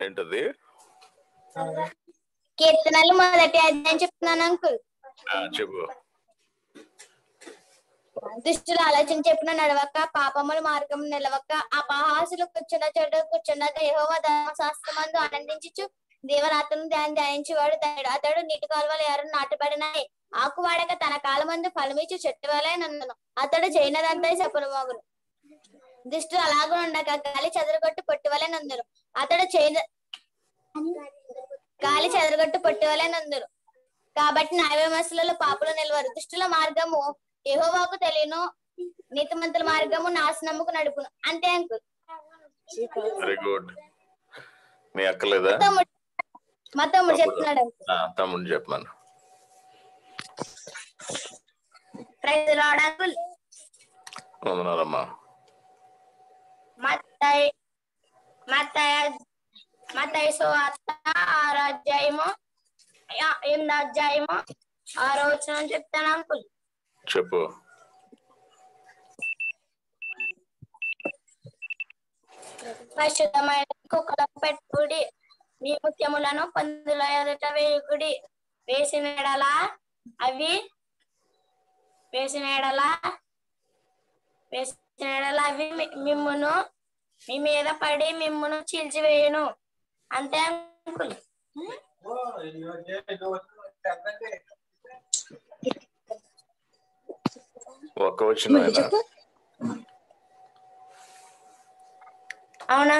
ఏంటది? కీర్తనలు మొదటి అధ్యాయం చెప్తున్నాను అంకుల్. చెప్పు. దుష్టుల ఆలోచన చెప్పిన నడవక పాపముల మార్గం నిలవక అపహాసులు కూర్చున్న చోట కూర్చున్న దేహోవ ధర్మశాస్త్రమందు ఆనందించుచు దేవరాత్రులను ధ్యానం ధ్యానించేవాడు. అతడు నీటి కాలువలు ఎవరు నాటబడినాయి. ఆకు వాడక తన కాలమందు ఫలమిచ్చు చెట్టు వలె నందును అతడు చేయనదంతా చెప్పనమగును దుష్టులు అలాగ ఉండక గాలి చెదరగొట్టు పొట్టు వలె నందును. అతడు గాలి చెదరగొట్టు పొట్టు వలె నందును కాబట్టి న్యాయ విమర్శలలో పాపులు నిలవరు. దుష్టుల మార్గము యెహోవాకు తెలియను. నీతిమంతుల మార్గము నాశనముకు నడుపును. అంతే అంకుల్. వెరీ గుడ్ మీ అక్కలేదా తమ్ముడు. మా తమ్ముడు చెప్తున్నాడు తమ్ముడు చెప్పమను. Praise Lord uncle. వందనాలమ్మా. మత్తయి మత్తయి సువార్త ఆరో అధ్యాయము ఎనిమిదో అధ్యాయము ఆరో వచనం చెప్తాను అంకుల్ చెప్పు పరిశుద్ధమైన కుక్కలకు పెట్టుడి మీ ముత్యములను పందుల ఎదుట వేయుకుడి వేసిన ఎడల అవి వేసిన ఎడల వేసిన ఎడల అవి మిమ్మును మీ మీద పడి మిమ్మును చీల్చివేయును. అంతే అంకుల్. వచ్చిన అవునా